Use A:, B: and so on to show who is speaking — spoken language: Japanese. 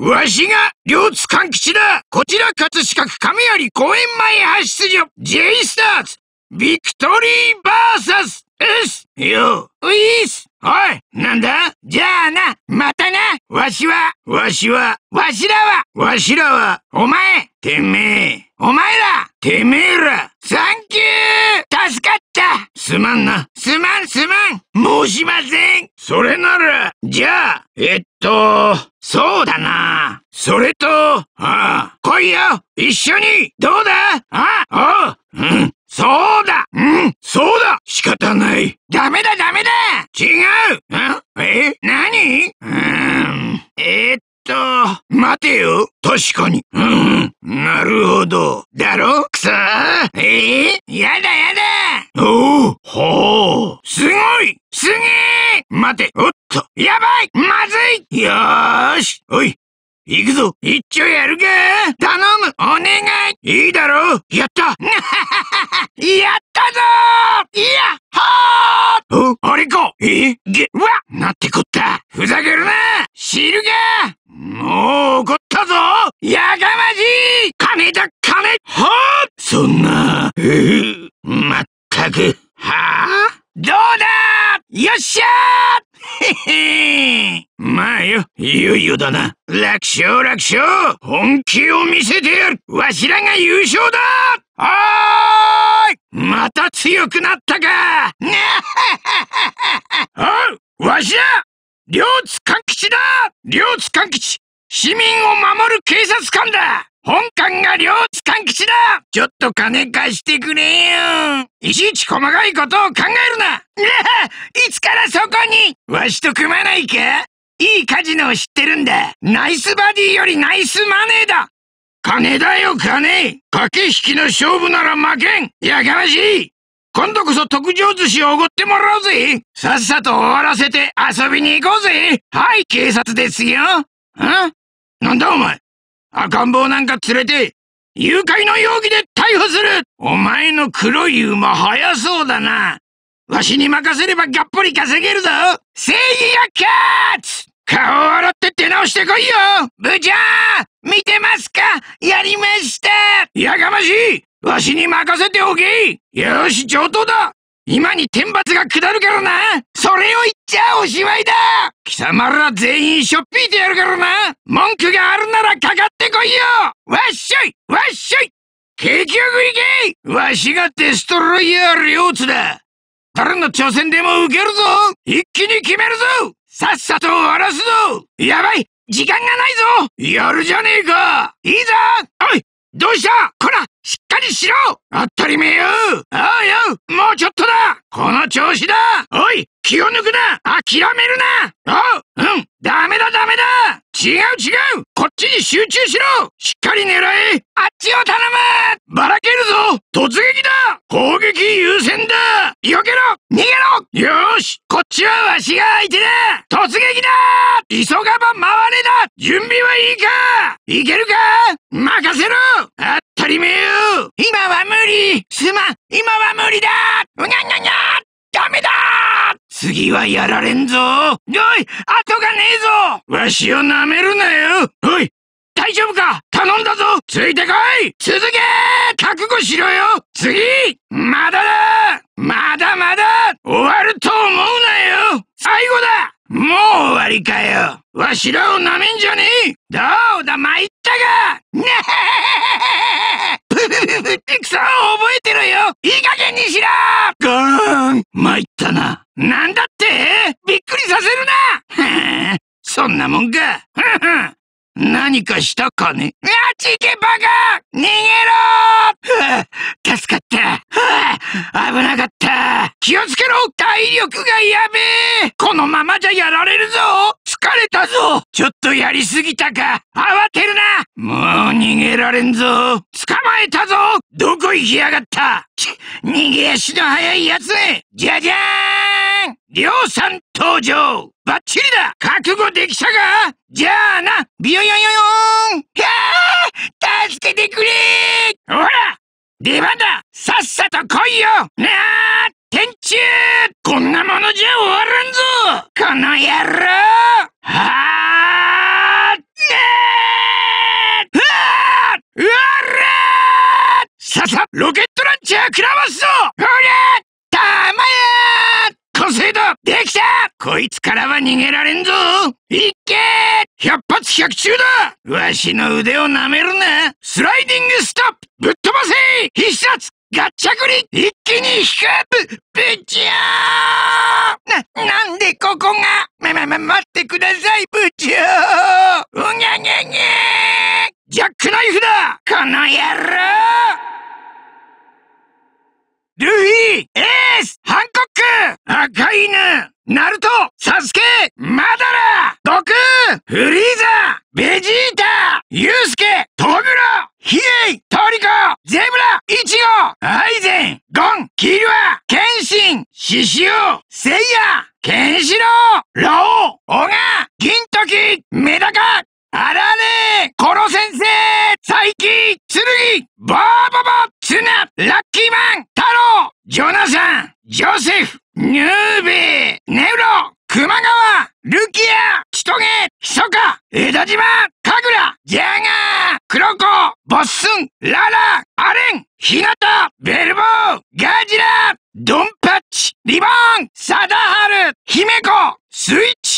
A: わしが両津勘吉だ。こちら葛飾区亀有公園前発出所。J スターツ。ビクトリーバーサス S よ。ウィースおいなんだ？じゃあな。またな。わしはわしはわしらは。わしらはお前。てめえ。お前ら。てめえら。サンキュー。助かった。すまんな。すまんすまん。申しません。それならじゃあえっとそうだな。それとああ来いよ一緒にどうだ？ああうんそうだ。うんそうだ。仕方ない。ダメだダメだ。違う。え何？うーんえー、っと待てよ。確かに。うんなるほど。だろ？くそ。えー、やだやだ。おおほう。すごいすげえ。待ておっとやばい！まずい！よーし！おい。行くぞ。一丁やるか！頼む！お願い！いいだろやった！やったぞ！いやはー！おあれか！え？げわ！なってこった！ふざけるな！知るか！もう怒ったぞ！やかましい！金だ！金！はあそんな！えー、まったく。はあどうだ？よっしゃー！まあよ、いよいよだな。楽勝楽勝。本気を見せてやる。わしらが優勝だ。おーい。また強くなったか。おうわしら。両津勘吉だ。両津勘吉。市民を守る警察官だ。本官が両津勘吉だ。ちょっと金貸してくれよ。いちいち細かいことを考えるな。いつからそこに？わしと組まないか？いいカジノを知ってるんだ。ナイスバディよりナイスマネーだ。金だよ金。駆け引きの勝負なら負けん。やかましい。今度こそ特上寿司をおごってもらうぜ。さっさと終わらせて遊びに行こうぜ。はい警察ですよ。ん？なんだお前？赤ん坊なんか連れて誘拐の容疑で逮捕する。お前の黒い馬速そうだな。わしに任せればがっぽり稼げるぞ。正義が勝つ。顔を洗って出直してこいよ。部長見てますか？やりました。やかましい。わしに任せておけ。よし上等だ。今に天罰が下るからな。それを言っちゃおしまいだ。貴様ら全員しょっぴいてやるからな。文句があるならかかってこいよ。わっしょいわっしょい。結局いけ。わしがデストロイヤー両津だ。誰の挑戦でも受けるぞ。一気に決めるぞ。さっさと終わらすぞ。やばい時間がないぞ。やるじゃねえか。いいぞ。どうした？こらしっかりしろ！当たり前よ！ああよ！もうちょっとだ！この調子だ！おい気を抜くな！諦めるな！おううん。ダメだダメだ！違う違う！こっちに集中しろ！しっかり狙え！あっちを頼む！ばらけるぞ！突撃だ！攻撃優先だ！避けろ！逃げろ！よし！こっちはわしが相手だ！突撃だ！急がば回れだ！準備はいいか！いけるか？任せろ！今は無理。すまん。今は無理だ。うにゃにゃにゃダメだ。次はやられんぞ。おい。後がねえぞ。わしをなめるなよ。おい。大丈夫か？頼んだぞ。ついてこい。続け。覚悟しろよ。次。まだだ。まだまだ。終わると思うなよ。最後だ。もう終わりかよ。わしらをなめんじゃねえ。どうだ参ったか。ねえくそ覚えてろよいい加減にしろガーン参ったな。なんだって？びっくりさせるな。そんなもんか。何かしたかね？あちけバカ逃げろ！助かった。危なかった。気をつけろ！体力がやべえ！このままじゃやられるぞ！疲れたぞ！ちょっとやりすぎたか！慌てるな！もう逃げられんぞ！捕まえたぞ！どこ行きやがった！逃げ足の速いやつじゃじゃーん量産登場バッチリだ。覚悟できたか？じゃあな。ビヨヨヨヨン。ひゃ助けてくれ。ほら。出番だ。さっさと来いよ。なあ天中。こんなものじゃ終わらんぞ。この野郎。はあねうわらささロケットランチャー食らわすぞ。ほら。たできたこいつからは逃げられんぞ。いっけ百発百中だ。わしの腕を舐めるな。スライディングストップ。ぶっ飛ばせ。必殺。ガッチャクリ。一気に引く。ぶ、ぶちゃー。な、なんでここが。ま、ま、ま、待ってください、部長うにゃにゃにゃジャックナイフだ。この野郎。ルフィエースハンコック赤犬ナルトサスケマダラ悟空フリーザベジータユウスケトグロヒエイトリコゼブライチゴアイゼンゴンキルアケンシンシシオセイヤケンシロウラオウオガ銀時メダカあられコロ先生サイキ剣バーババツナラッキーマンジョナサンジョセフヌーベネウロ熊川ルキアチトゲヒソカ枝島カグラジャガークロコボッスンララアレンヒナタベルボーガジラドンパッチリボンサダハルヒメコスイッチ。